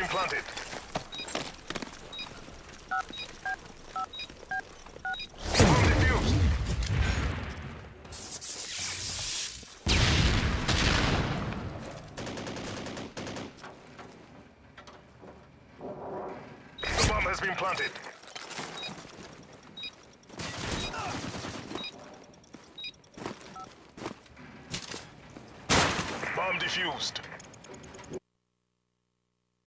been planted. planted. Bomb defused.